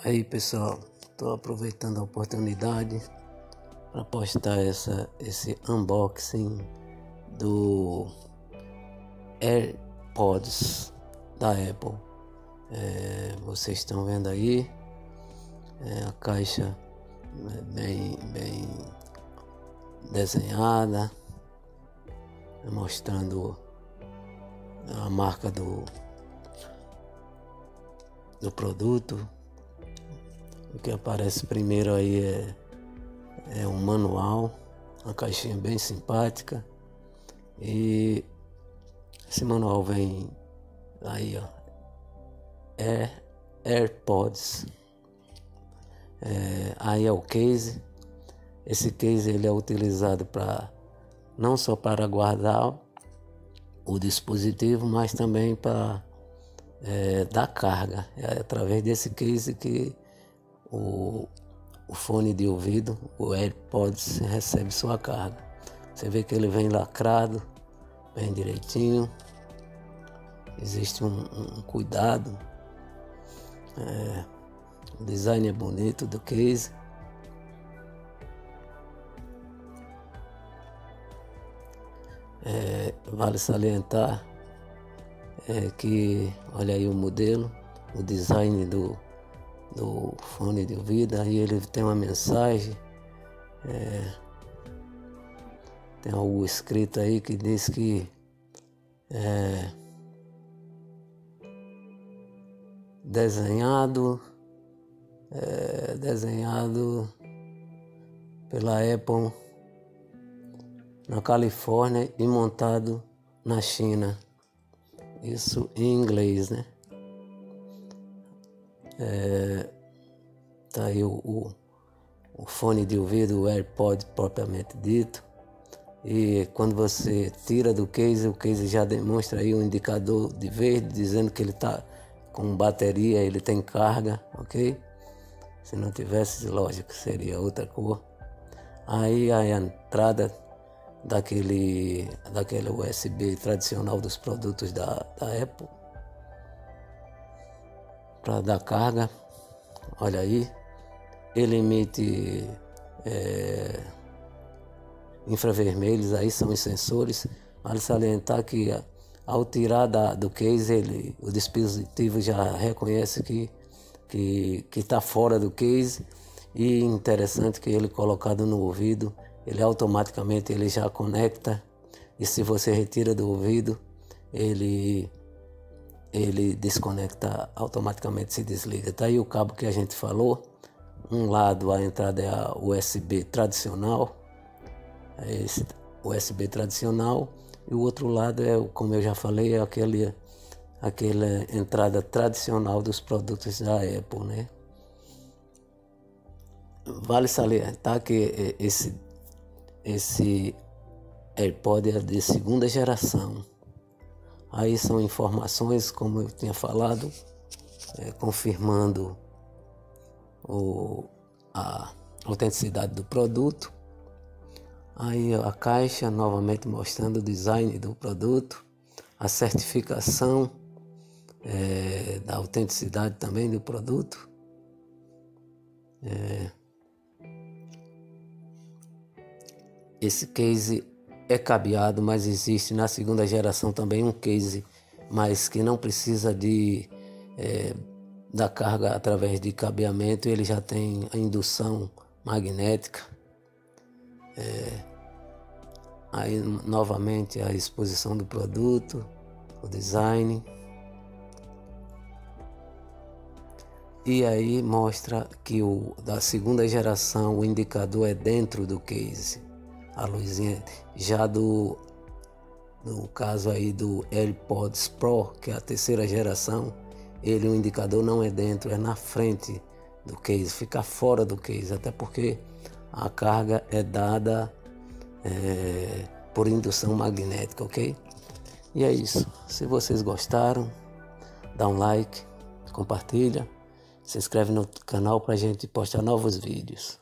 Aí pessoal, estou aproveitando a oportunidade para postar essa, esse unboxing do AirPods da Apple. É, vocês estão vendo aí é, a caixa é bem, bem desenhada, mostrando a marca do, do produto. O que aparece primeiro aí é, é um manual, uma caixinha bem simpática. E esse manual vem aí, ó. É AirPods. É, aí é o case. Esse case ele é utilizado para não só para guardar o dispositivo, mas também para é, dar carga. É através desse case que o, o fone de ouvido, o AirPods, recebe sua carga. Você vê que ele vem lacrado, bem direitinho. Existe um, um cuidado. É, o design é bonito do case. É, vale salientar é, que, olha aí o modelo, o design do, do fone de ouvido, aí ele tem uma mensagem, é, tem algo escrito aí que diz que é, desenhado, é, desenhado pela Apple na Califórnia e montado na China. Isso em inglês, né? É, tá aí o, o, o fone de ouvido, o AirPod propriamente dito. E quando você tira do case, o case já demonstra aí um indicador de verde, dizendo que ele está com bateria, ele tem carga, ok? Se não tivesse, lógico, seria outra cor. Aí a entrada daquele, daquele USB tradicional dos produtos da, da Apple para dar carga. Olha aí, ele emite é, infravermelhos, aí são os sensores. Vale salientar que ao tirar da, do case, ele, o dispositivo já reconhece que que está fora do case e interessante que ele colocado no ouvido ele automaticamente ele já conecta e se você retira do ouvido, ele ele desconecta automaticamente, se desliga. Tá aí o cabo que a gente falou. Um lado a entrada é a USB tradicional, é esse USB tradicional, e o outro lado é, como eu já falei, é aquele aquela entrada tradicional dos produtos da Apple, né? Vale salientar que esse esse AirPod é de segunda geração. Aí são informações, como eu tinha falado, é, confirmando o, a autenticidade do produto. Aí a caixa novamente mostrando o design do produto, a certificação é, da autenticidade também do produto. É, Esse case é cabeado, mas existe na segunda geração também um case, mas que não precisa de é, da carga através de cabeamento, ele já tem a indução magnética. É, aí novamente a exposição do produto, o design. E aí mostra que o da segunda geração o indicador é dentro do case a luzinha já do no caso aí do AirPods Pro, que é a terceira geração, ele o indicador não é dentro, é na frente do case, fica fora do case, até porque a carga é dada é, por indução magnética, ok? E é isso. Se vocês gostaram, dá um like, compartilha, se inscreve no canal para a gente postar novos vídeos.